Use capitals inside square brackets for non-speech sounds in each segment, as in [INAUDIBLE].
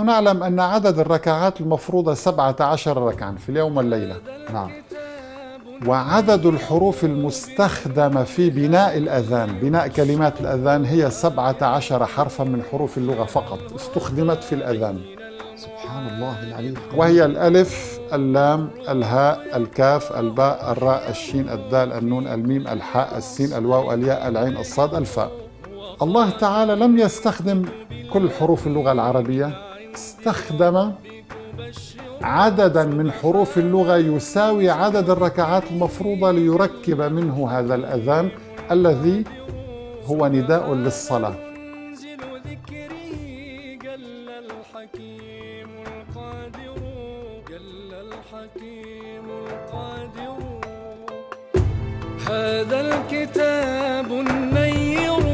نحن نعلم أن عدد الركعات المفروضة سبعة عشر ركعا في اليوم والليلة. نعم. وعدد الحروف المستخدمة في بناء الأذان بناء كلمات الأذان هي سبعة عشر حرفا من حروف اللغة فقط استخدمت في الأذان. سبحان الله العلي وهي الألف اللام الهاء الكاف الباء الراء الشين الدال النون الميم الحاء السين الواو الياء العين الصاد الفاء. الله تعالى لم يستخدم كل حروف اللغة العربية. استخدم عددا من حروف اللغة يساوي عدد الركعات المفروضة ليركب منه هذا الأذان الذي هو نداء للصلاة. هذا الكتاب النير.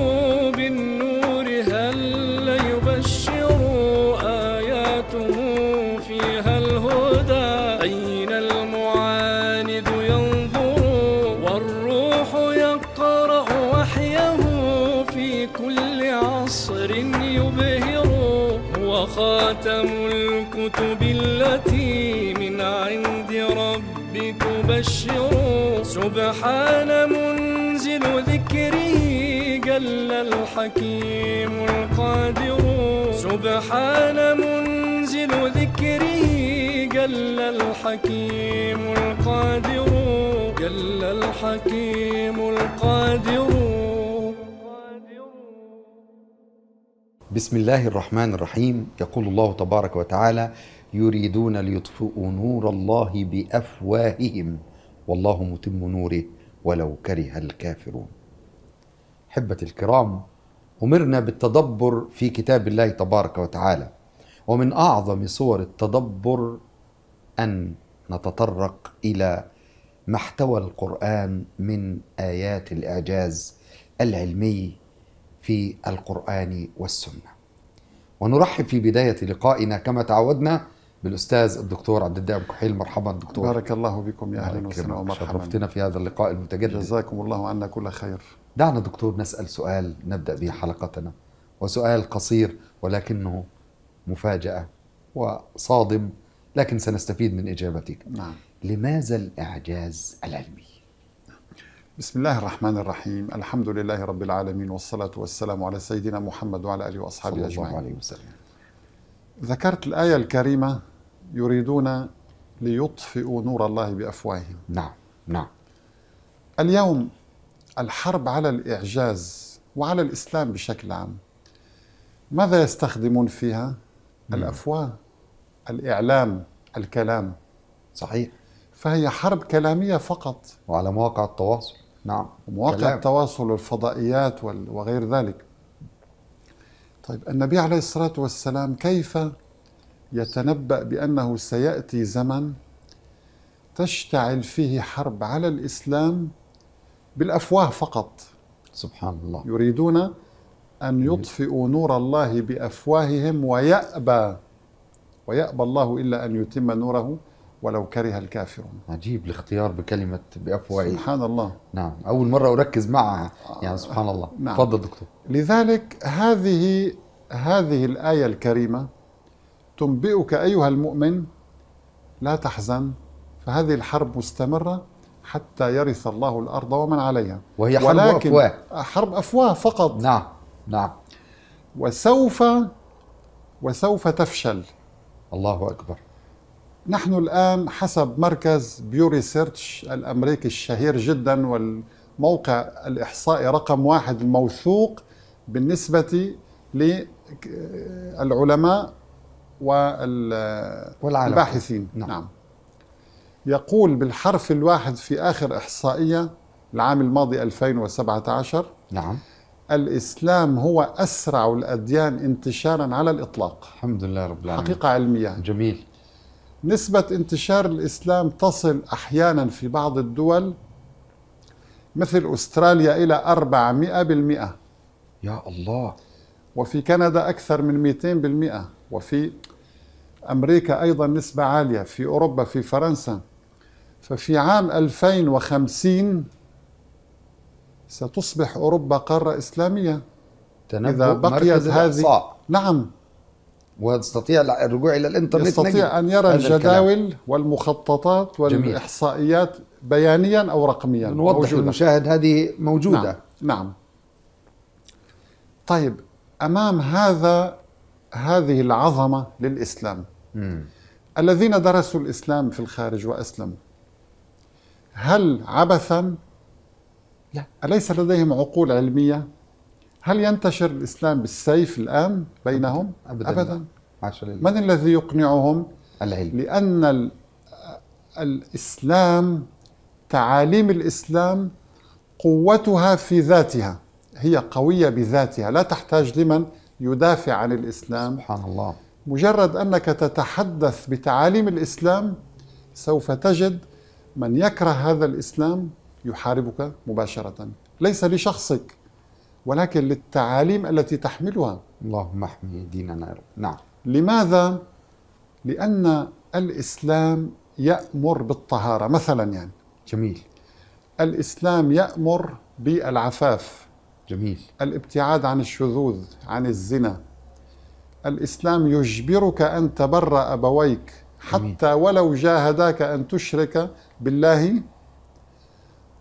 سبحان منزل ذكره جل الحكيم القادر. سبحان منزل ذكره جل الحكيم القادر. جل الحكيم القادر. بسم الله الرحمن الرحيم. يقول الله تبارك وتعالى يريدون ليطفئوا نور الله بأفواههم. والله متم نوره ولو كره الكافرون. حبة الكرام أمرنا بالتدبر في كتاب الله تبارك وتعالى ومن أعظم صور التدبر أن نتطرق إلى ما احتوى القرآن من آيات الإعجاز العلمي في القرآن والسنة. ونرحب في بداية لقائنا كما تعودنا بالأستاذ الدكتور عبد الدائم كحيل. مرحبا دكتور. بارك الله بكم يا الله وسهلا. ومرحبا. شرفتنا في هذا اللقاء المتجدد. جزاكم الله عنا كل خير. دعنا دكتور نسأل سؤال نبدأ به حلقتنا. وسؤال قصير ولكنه مفاجأة وصادم لكن سنستفيد من إجابتك. نعم. لماذا الإعجاز العلمي؟ بسم الله الرحمن الرحيم. الحمد لله رب العالمين والصلاة والسلام على سيدنا محمد وعلى آله وأصحابه صلى الله عليه وسلم. ذكرت الآية الكريمة يريدون ليطفئوا نور الله بأفواههم. نعم نعم. اليوم الحرب على الإعجاز وعلى الإسلام بشكل عام ماذا يستخدمون فيها؟ الأفواه الإعلام الكلام. صحيح. فهي حرب كلامية فقط. وعلى مواقع التواصل. نعم مواقع كلام. التواصل والفضائيات وال- وغير ذلك. طيب النبي عليه الصلاة والسلام كيف يتنبأ بأنه سيأتي زمن تشتعل فيه حرب على الإسلام بالأفواه فقط؟ سبحان الله. يريدون أن يطفئوا نور الله بأفواههم ويأبى ويأبى الله إلا أن يتم نوره. ولو كره الكافرون. عجيب الاختيار بكلمة بأفواههم سبحان الله. نعم أول مرة أركز معها. يعني سبحان الله. نعم. تفضل دكتور. لذلك هذه هذه الآية الكريمة تنبئك أيها المؤمن لا تحزن فهذه الحرب مستمرة حتى يرث الله الأرض ومن عليها. وهي حرب ولكن أفواه. حرب أفواه فقط. نعم نعم. وسوف وسوف تفشل. الله أكبر. نحن الآن حسب مركز بيو ريسيرش الأمريكي الشهير جدا والموقع الإحصائي رقم واحد الموثوق بالنسبة للعلماء. والباحثين. نعم. نعم يقول بالحرف الواحد في آخر إحصائية العام الماضي 2017 نعم الإسلام هو أسرع الأديان انتشارا على الإطلاق الحمد لله رب العالمين حقيقة علمية جميل نسبة انتشار الإسلام تصل أحيانا في بعض الدول مثل أستراليا إلى 400 بالمئة. يا الله. وفي كندا أكثر من 200 بالمئة. وفي أمريكا أيضا نسبة عالية في أوروبا في فرنسا. ففي عام 2050 ستصبح أوروبا قارة إسلامية. إذا بقيت هذه نعم. ويستطيع الرجوع إلى الإنترنت نجد يستطيع أن يرى هذا الكلام. الجداول والمخططات جميل. والإحصائيات بيانيا أو رقميا نوضح. للمشاهد هذه موجودة نعم نعم طيب أمام هذا هذه العظمة للإسلام مم. الذين درسوا الإسلام في الخارج وأسلموا هل عبثا؟ لا أليس لديهم عقول علمية؟ هل ينتشر الإسلام بالسيف الآن بينهم؟ ابدا أبدا. عاشا لله من الذي يقنعهم؟ العلم. لأن ال- الإسلام تعاليم الإسلام قوتها في ذاتها هي قوية بذاتها لا تحتاج لمن يدافع عن الإسلام. سبحان الله. مجرد أنك تتحدث بتعاليم الإسلام سوف تجد من يكره هذا الإسلام يحاربك مباشرة. ليس لشخصك. ولكن للتعاليم التي تحملها. اللهم احمي ديننا يا رب. نعم. لماذا؟ لأن الإسلام يأمر بالطهارة مثلا يعني. جميل. الإسلام يأمر بالعفاف. جميل. الابتعاد عن الشذوذ عن الزنا. الإسلام يجبرك أن تبر أبويك حتى ولو جاهداك أن تشرك بالله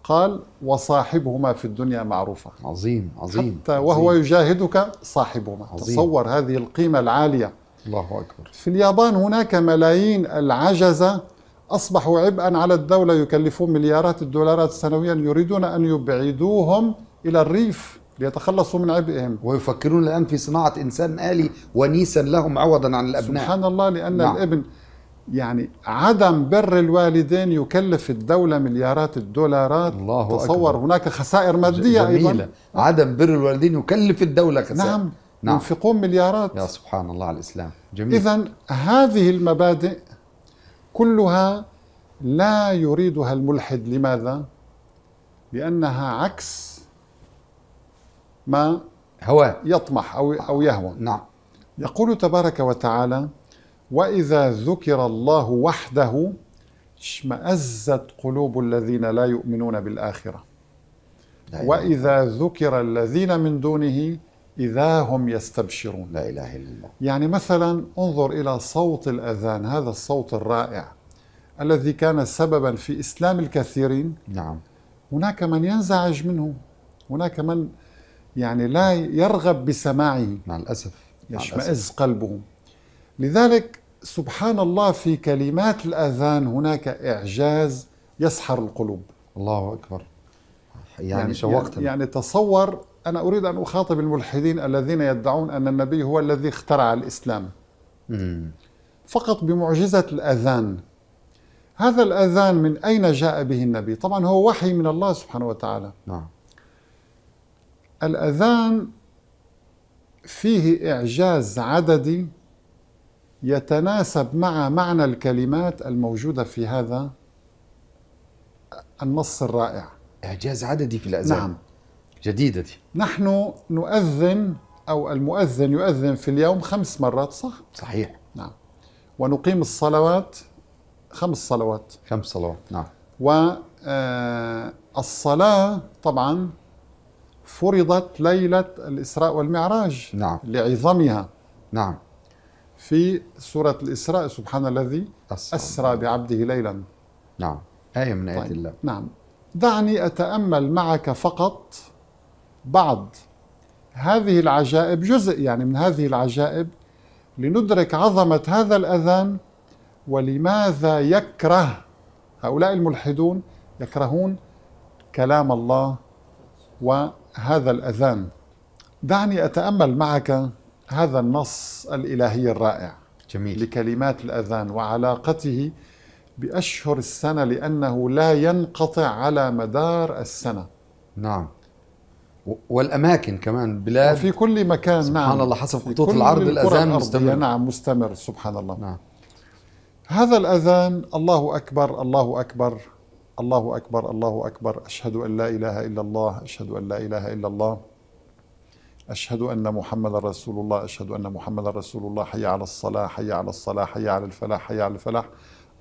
قال وصاحبهما في الدنيا معروفة عظيم عظيم حتى وهو عظيم. يجاهدك صاحبهما عظيم. تصور هذه القيمة العالية الله أكبر في اليابان هناك ملايين العجزة أصبحوا عبئا على الدولة يكلفون مليارات الدولارات سنويا يريدون أن يبعدوهم إلى الريف ليتخلصوا من عبئهم ويفكرون الآن في صناعة إنسان آلي ونيسا لهم عوضا عن الأبناء سبحان الله لأن نعم. الابن يعني عدم بر الوالدين يكلف الدولة مليارات الدولارات. الله تصور أكبر. هناك خسائر مادية جميلة. أيضا. عدم بر الوالدين يكلف الدولة خسائر. نعم نعم. ينفقون مليارات. يا سبحان الله على الإسلام. جميل. إذا هذه المبادئ كلها لا يريدها الملحد. لماذا؟ لأنها عكس ما هواء يطمح أو أو يهوى. نعم. يقول تبارك وتعالى وإذا ذكر الله وحده اشمأزت قلوب الذين لا يؤمنون بالآخرة. لا إله, وإذا ذكر الذين من دونه إذا هم يستبشرون. لا إله إلا الله. يعني مثلا انظر إلى صوت الأذان هذا الصوت الرائع الذي كان سببا في إسلام الكثيرين. نعم. هناك من ينزعج منه هناك من يعني لا يرغب بسماعه. مع الأسف. يشمئز قلبه. لذلك سبحان الله في كلمات الأذان هناك إعجاز يسحر القلوب. الله أكبر. يعني شوقتنا يعني تصور أنا أريد أن أخاطب الملحدين الذين يدعون أن النبي هو الذي اخترع الإسلام. مم. فقط بمعجزة الأذان. هذا الأذان من أين جاء به النبي؟ طبعا هو وحي من الله سبحانه وتعالى. نعم. الأذان فيه إعجاز عددي يتناسب مع معنى الكلمات الموجودة في هذا النص الرائع. إعجاز عددي في الأذان. نعم. جديدة دي. نحن نؤذن أو المؤذن يؤذن في اليوم خمس مرات صح؟ صحيح. نعم. ونقيم الصلوات خمس صلوات. خمس صلوات نعم. والصلاة طبعا فرضت ليلة الإسراء والمعراج نعم. لعظمها. نعم. في سورة الإسراء سبحان الذي أسرى. أسرى بعبده ليلا. نعم. آية من آيات طيب. الله. نعم. دعني أتأمل معك فقط بعض هذه العجائب جزء يعني من هذه العجائب لندرك عظمة هذا الأذان ولماذا يكره هؤلاء الملحدون يكرهون كلام الله وهذا الأذان. دعني أتأمل معك هذا النص الإلهي الرائع جميل. لكلمات الأذان وعلاقته بأشهر السنة لأنه لا ينقطع على مدار السنة. نعم. والأماكن كمان بلاد. وفي كل مكان سبحان نعم الله حسب في خطوط العرض الأذان مستمر. نعم مستمر سبحان الله. نعم. هذا الأذان الله أكبر الله أكبر الله أكبر الله أكبر أشهد أن لا إله إلا الله أشهد أن لا إله إلا الله. أشهد أن محمد رسول الله أشهد أن محمد رسول الله حي على الصلاة حي على الصلاة حي على الفلاح حي على الفلاح.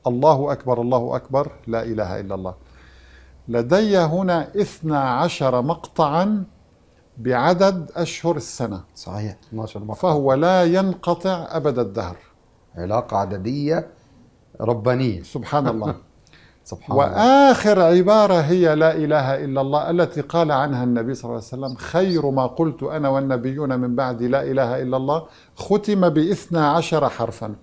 الله أكبر الله أكبر لا إله إلا الله. لدي هنا إثنى عشر مقطعا بعدد أشهر السنة. صحيح 12 مقطع. فهو لا ينقطع أبد الدهر. علاقة عددية ربانية. سبحان الله. [LAUGHS] سبحان الله. وآخر عبارة هي لا إله إلا الله التي قال عنها النبي صلى الله عليه وسلم خير ما قلت أنا والنبيون من بعد لا إله إلا الله ختم بإثنى عشر حرفا.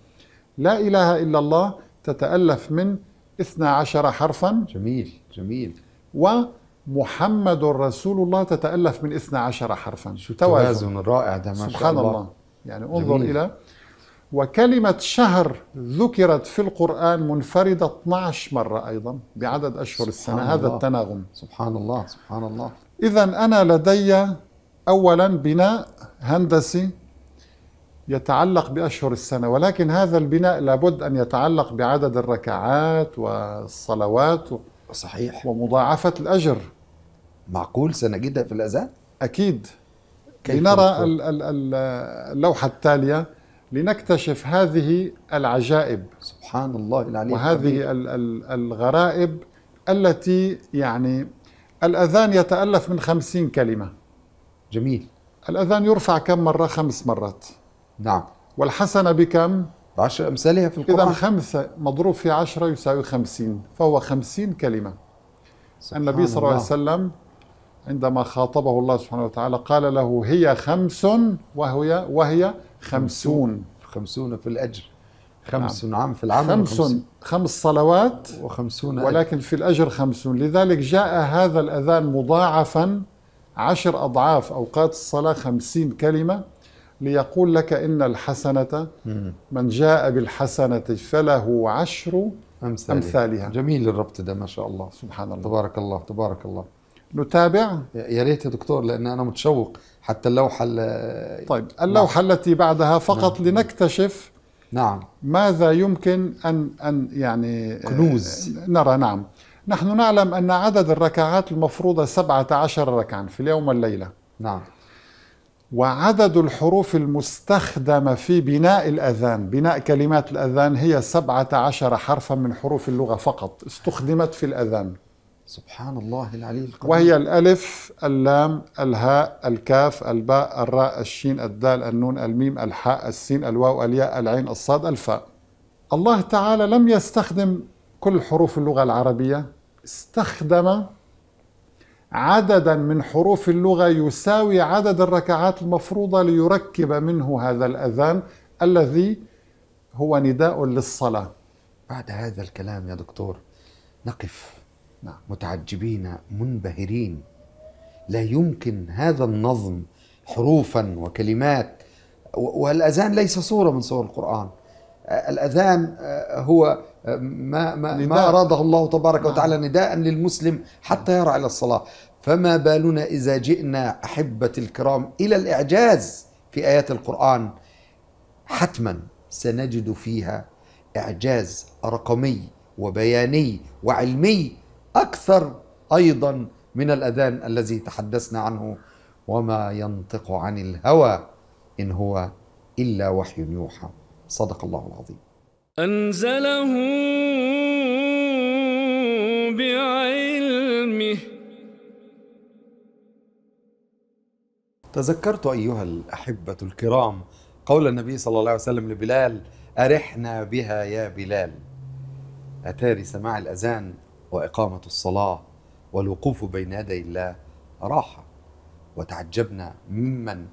لا إله إلا الله تتألف من إثنى عشر حرفا. جميل جميل. ومحمد رسول الله تتألف من إثنى عشر حرفا. شو توازن. الرائع ده ما شاء سبحان الله, الله. يعني انظر جميل. إلى وكلمة شهر ذكرت في القرآن منفردة 12 مرة أيضا بعدد أشهر السنة سبحان هذا الله. التناغم. سبحان الله سبحان الله. إذا أنا لدي أولا بناء هندسي يتعلق بأشهر السنة ولكن هذا البناء لابد أن يتعلق بعدد الركعات والصلوات صحيح. ومضاعفة الأجر. معقول؟ سنجدها في الأذان؟ أكيد. لنرى اللوحة التالية. لنكتشف هذه العجائب سبحان الله العلي. وهذه ال- ال- الغرائب التي يعني الأذان يتألف من خمسين كلمة. جميل. الأذان يرفع كم مرة؟ خمس مرات. نعم. والحسنة بكم؟ بعشر أمثالها في إذا القرآن. خمسة مضروب في عشرة يساوي خمسين فهو خمسين كلمة. سبحان النبي صلى الله عليه وسلم عندما خاطبه الله سبحانه وتعالى قال له هي خمس وهي وهي خمسون. خمسون في الأجر. خمس نعم في العمل خمس خمس صلوات. وخمسون. ولكن في الأجر خمسون. لذلك جاء هذا الأذان مضاعفا عشر أضعاف أوقات الصلاة خمسين كلمة ليقول لك إن الحسنة. من جاء بالحسنة فله عشر أمثالها. أمثالها. جميل الربط ده ما شاء الله. سبحان الله. تبارك الله تبارك الله. نتابع. يا يا ريت يا دكتور لأن أنا متشوق. حتى اللوحة ال- طيب اللوحة التي بعدها فقط لنكتشف نعم. ماذا يمكن أن أن يعني كنوز. آه، نرى نعم. نحن نعلم أن عدد الركعات المفروضة سبعة عشر ركعا في اليوم والليلة. نعم. وعدد الحروف المستخدمة في بناء الأذان بناء كلمات الأذان هي سبعة عشر حرفا من حروف اللغة فقط استخدمت في الأذان. سبحان الله العلي القدير. وهي الألف اللام الهاء الكاف الباء الراء الشين الدال النون الميم الحاء السين الواو الياء العين الصاد الفاء. الله تعالى لم يستخدم كل حروف اللغة العربية استخدم عددا من حروف اللغة يساوي عدد الركعات المفروضة ليركب منه هذا الأذان الذي هو نداء للصلاة. بعد هذا الكلام يا دكتور نقف. نعم. متعجبين منبهرين. لا يمكن هذا النظم حروفا وكلمات. والأذان ليس صورة من صور القرآن. الأذان آه، هو آه، ما, ما, ما. أراده الله تبارك وتعالى نداء للمسلم حتى يرى إلى الصلاة. فما بالنا إذا جئنا أحبة الكرام إلى الإعجاز في آيات القرآن؟ حتما سنجد فيها إعجاز رقمي وبياني وعلمي أكثر أيضا من الأذان الذي تحدثنا عنه وما ينطق عن الهوى إن هو إلا وحي يوحى. صدق الله العظيم. أنزله بعلمه. تذكرت أيها الأحبة الكرام قول النبي صلى الله عليه وسلم لبلال أرحنا بها يا بلال. أتاري سماع الأذان وإقامة الصلاة والوقوف بين يدي الله راحة. وتعجبنا ممن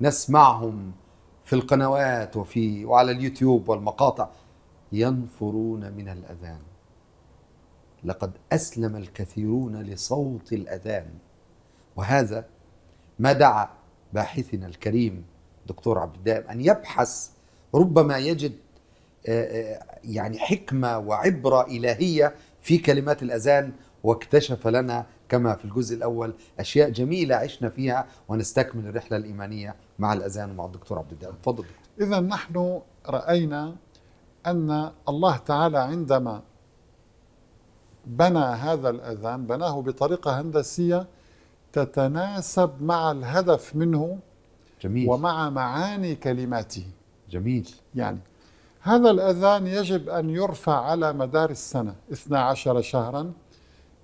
نسمعهم في القنوات وفي وعلى اليوتيوب والمقاطع ينفرون من الأذان. لقد أسلم الكثيرون لصوت الأذان. وهذا ما دعا باحثنا الكريم دكتور عبد الدائم أن يبحث ربما يجد يعني حكمة وعبرة إلهية في كلمات الأذان واكتشف لنا كما في الجزء الأول أشياء جميلة عشنا فيها ونستكمل الرحلة الإيمانية مع الأذان ومع الدكتور عبد الدائم تفضل. إذا نحن رأينا أن الله تعالى عندما بنى هذا الأذان بناه بطريقة هندسية تتناسب مع الهدف منه جميل. ومع معاني كلماته. جميل. يعني هذا الأذان يجب أن يرفع على مدار السنة 12 شهرا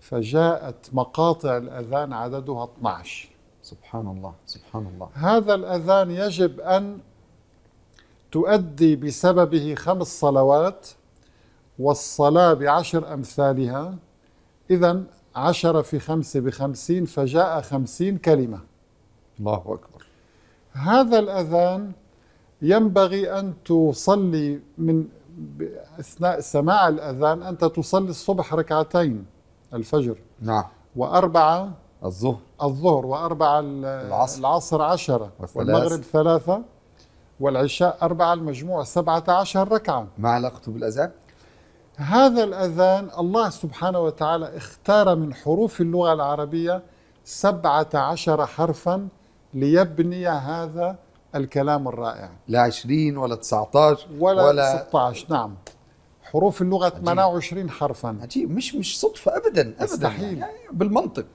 فجاءت مقاطع الأذان عددها 12 سبحان الله سبحان الله. هذا الأذان يجب أن تؤدي بسببه خمس صلوات والصلاة بعشر أمثالها. إذا عشرة في خمسة بخمسين فجاء خمسين كلمة. الله أكبر. هذا الأذان ينبغي أن تصلي من أثناء سماع الأذان أنت تصلي الصبح ركعتين الفجر نعم وأربعة الظهر الظهر وأربعة العصر. العصر عشرة. والمغرب ثلاثة والعشاء أربعة المجموع سبعة عشر ركعة ما علاقته بالأذان؟ هذا الأذان الله سبحانه وتعالى اختار من حروف اللغة العربية سبعة عشر حرفا ليبني هذا الكلام الرائع. لا 20 ولا 19 ولا, ولا 16 نعم. حروف اللغة 28 حرفا. عجيب. مش مش صدفة أبدا أبدا. مستحيل. يعني بالمنطق.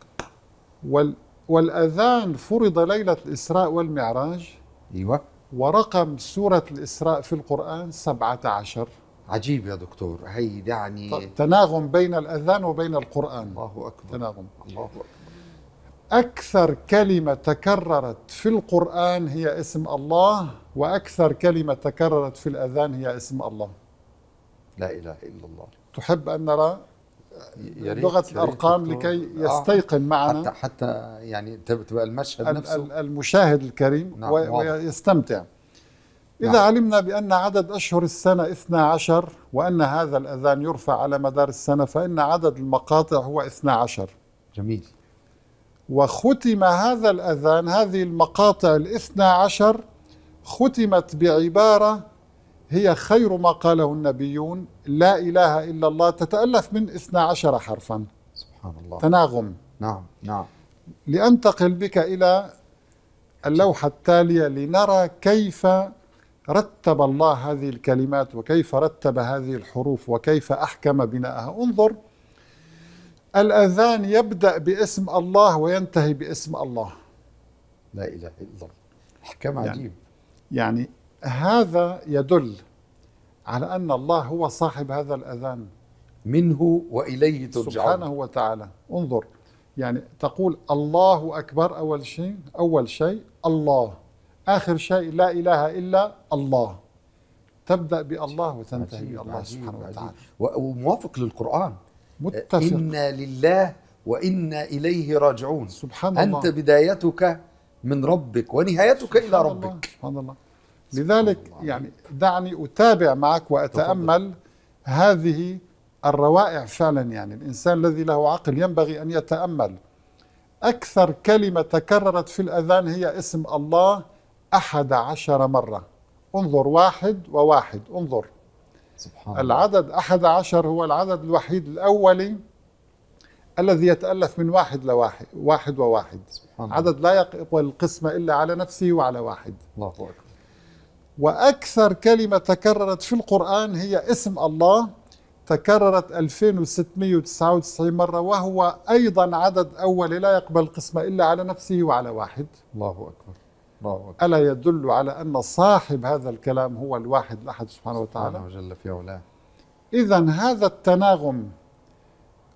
وال والأذان فرض ليلة الإسراء والمعراج. أيوه. ورقم سورة الإسراء في القرآن 17 عجيب يا دكتور. هي يعني تناغم بين الأذان وبين القرآن. الله أكبر. تناغم. الله أكبر. أكثر كلمة تكررت في القرآن هي اسم الله وأكثر كلمة تكررت في الأذان هي اسم الله لا إله إلا الله تحب أن نرى لغة الأرقام. لكي آه. يستيقن معنا حتى حتى يعني تب- تبقى المشهد ال- نفسه ال- المشاهد الكريم نعم،. ويستمتع إذا نعم. علمنا بأن عدد أشهر السنة 12 وأن هذا الأذان يرفع على مدار السنة فإن عدد المقاطع هو 12 جميل وختم هذا الأذان هذه المقاطع الاثنى عشر ختمت بعبارة هي خير ما قاله النبيون لا إله إلا الله تتألف من اثنى عشر حرفا. سبحان الله. تناغم. نعم نعم. لأنتقل بك إلى اللوحة التالية لنرى كيف رتب الله هذه الكلمات وكيف رتب هذه الحروف وكيف أحكم بناءها. انظر الأذان يبدأ باسم الله وينتهي باسم الله. لا إله إلا الله. أحكام يعني عجيب. يعني هذا يدل على أن الله هو صاحب هذا الأذان. منه وإليه ترجعون. سبحانه وتعالى. انظر. يعني تقول الله أكبر أول شيء أول شيء الله. آخر شيء لا إله إلا الله. تبدأ بألله وتنتهي بألله سبحانه. وتعالى. وموافق للقرآن. متفق. إنا لله وإنا إليه راجعون. سبحان أنت الله بدايتك من ربك ونهايتك إلى سبحان الله، ربك سبحان الله. لذلك يعني دعني أتابع معك وأتأمل هذه الروائع فعلا يعني. الإنسان الذي له عقل ينبغي أن يتأمل. أكثر كلمة تكررت في الأذان هي اسم الله أحد عشر مرة. انظر واحد وواحد. انظر. سبحان العدد أحد عشر هو العدد الوحيد الأولي الذي يتألف من واحد لواحد واحد وواحد. سبحان الله. عدد لا يقبل القسمة إلا على نفسه وعلى واحد. الله أكبر. وأكثر كلمة تكررت في القرآن هي اسم الله تكررت 2699 مرة وهو أيضا عدد أولي لا يقبل القسمة إلا على نفسه وعلى واحد. الله أكبر. الله ألا يدل على أن صاحب هذا الكلام هو الواحد الأحد سبحانه وتعالى؟ سبحانه وجل في علاه. إذا هذا التناغم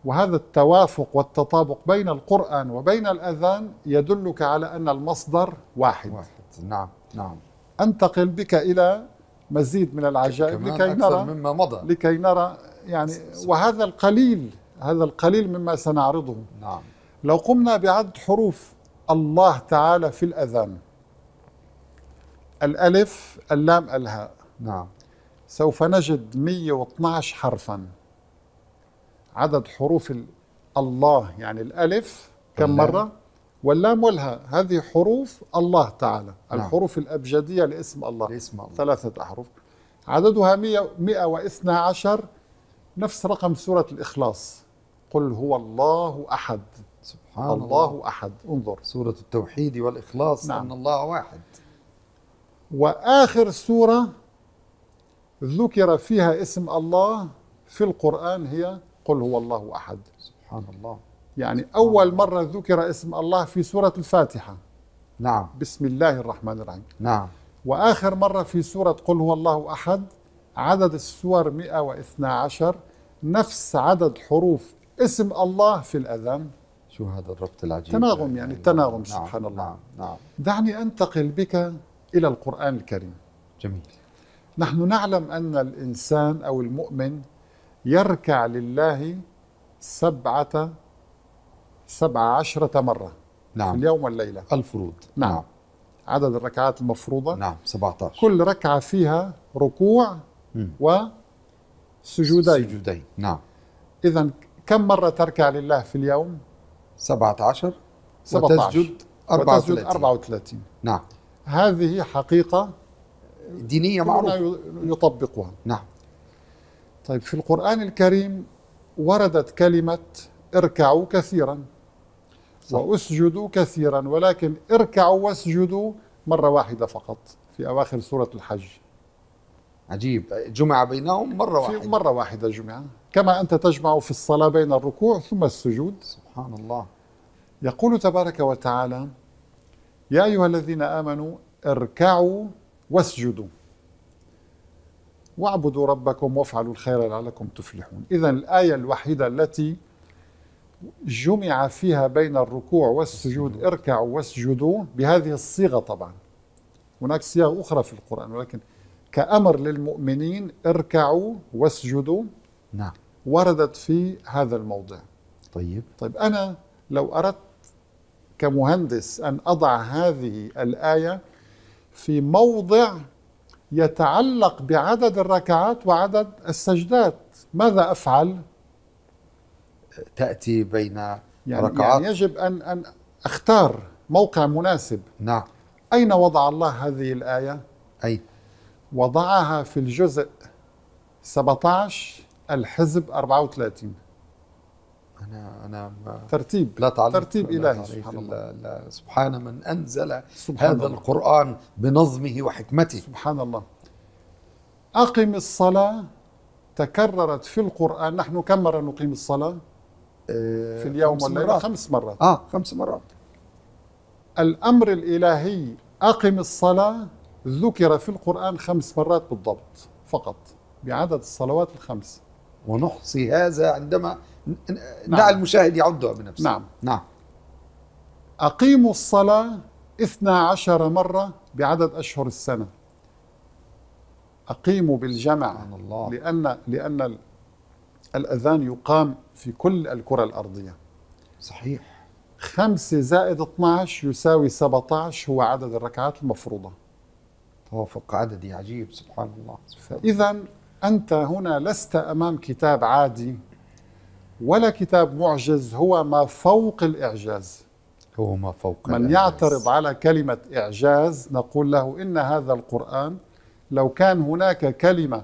وهذا التوافق والتطابق بين القرآن وبين الأذان يدلك على أن المصدر واحد. واحد. نعم نعم. أنتقل بك إلى مزيد من العجائب لكي أكثر نرى مما مضى. لكي نرى يعني وهذا القليل هذا القليل مما سنعرضه. نعم. لو قمنا بعد حروف الله تعالى في الأذان الألف اللام الهاء. نعم. سوف نجد 112 حرفا. عدد حروف ال- الله يعني الألف كم واللام. مرة؟ واللام والهاء. هذه حروف الله تعالى. نعم. الحروف الأبجدية لاسم الله. لاسم الله. ثلاثة أحرف عددها 100 112 نفس رقم سورة الإخلاص. قل هو الله أحد. سبحان الله, الله. أحد. انظر. سورة التوحيد والإخلاص. نعم. أن الله واحد. وآخر سورة ذكر فيها اسم الله في القرآن هي قل هو الله أحد. سبحان الله. يعني أول مرة ذكر اسم الله في سورة الفاتحة. نعم. بسم الله الرحمن الرحيم. نعم. وآخر مرة في سورة قل هو الله أحد عدد السور 112 نفس عدد حروف اسم الله في الأذان. شو هذا الربط العجيب؟ تناغم يعني التناغم نعم. سبحان الله. نعم. نعم. دعني أنتقل بك إلى القرآن الكريم. جميل. نحن نعلم أن الإنسان أو المؤمن يركع لله سبعة سبعة عشرة مرة في نعم. اليوم والليلة. الفروض. نعم. عدد الركعات المفروضة. نعم 17 كل ركعة فيها ركوع مم. وسجودين سجودين. نعم. إذا كم مرة تركع لله في اليوم؟ 17 17 وتسجد وتسجد 34 34 نعم. هذه حقيقة دينية معروفة. يطبقها. نعم. طيب في القرآن الكريم وردت كلمة اركعوا كثيرا صح. واسجدوا كثيرا ولكن اركعوا واسجدوا مرة واحدة فقط في أواخر سورة الحج. عجيب. جمع بينهم مرة في واحدة. مرة واحدة جمعة كما أنت تجمع في الصلاة بين الركوع ثم السجود. سبحان الله. يقول تبارك وتعالى يا أيها الذين آمنوا اركعوا واسجدوا. واعبدوا ربكم وافعلوا الخير لعلكم تفلحون. إذا الآية الوحيدة التي جمع فيها بين الركوع والسجود اركعوا واسجدوا بهذه الصيغة طبعا. هناك صيغ أخرى في القرآن ولكن كأمر للمؤمنين اركعوا واسجدوا. نعم. وردت في هذا الموضع. طيب. طيب أنا لو أردت كمهندس أن أضع هذه الآية في موضع يتعلق بعدد الركعات وعدد السجدات. ماذا أفعل؟ تأتي بين يعني, ركعات. يعني يجب أن أن أختار موقع مناسب. نعم. أين وضع الله هذه الآية؟ أي؟ وضعها في الجزء 17 الحزب 34 أنا أنا ترتيب لا تعلم ترتيب لا إلهي سبحان الله. لا. سبحان من أنزل سبحان هذا الله. القرآن بنظمه وحكمته. سبحان الله. أقم الصلاة تكررت في القرآن. نحن كم مرة نقيم الصلاة؟ في اليوم والليلة. خمس مرات. آه خمس مرات. الأمر الإلهي أقم الصلاة ذكر في القرآن خمس مرات بالضبط فقط بعدد الصلوات الخمس. ونحصي هذا عندما دع المشاهد يعدها بنفسه. نعم. نعم. أقيموا الصلاة اثنا عشر مرة بعدد أشهر السنة. أقيموا بالجمع سبحان الله. لأن لأن ال- الأذان يقام في كل الكرة الأرضية. صحيح. خمسة زائد 12 يساوي 17 هو عدد الركعات المفروضة. توافق عددي عجيب سبحان الله. سبحان فإذا أنت هنا لست أمام كتاب عادي. ولا كتاب معجز هو ما فوق الإعجاز هو ما فوق من الإعجاز. يعترض على كلمة إعجاز نقول له إن هذا القرآن لو كان هناك كلمة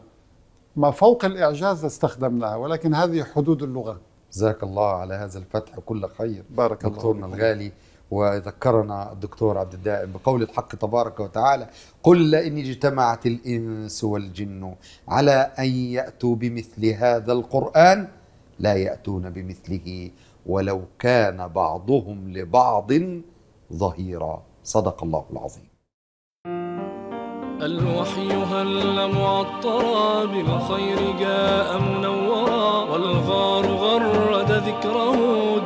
ما فوق الإعجاز لاستخدمناها ولكن هذه حدود اللغة جزاك الله على هذا الفتح كل خير بارك الله دكتورنا فيكم. الغالي وذكرنا الدكتور عبد الدائم بقول الحق تبارك وتعالى قل إن اجتمعت الإنس والجن على أن يأتوا بمثل هذا القرآن لا يأتون بمثله ولو كان بعضهم لبعض ظهيرا. صدق الله العظيم. الوحي هل معطرا بالخير جاء منورا والغار غرد ذكره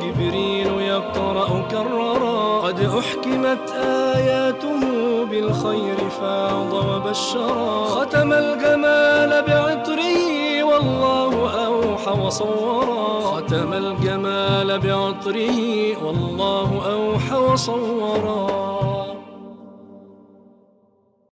جبريل يقرأ كررا. قد أحكمت آياته بالخير فاض وبشرا. ختم الجمال بعطره والله وصورا ختم الجمال بعطره والله أوحى وصورا.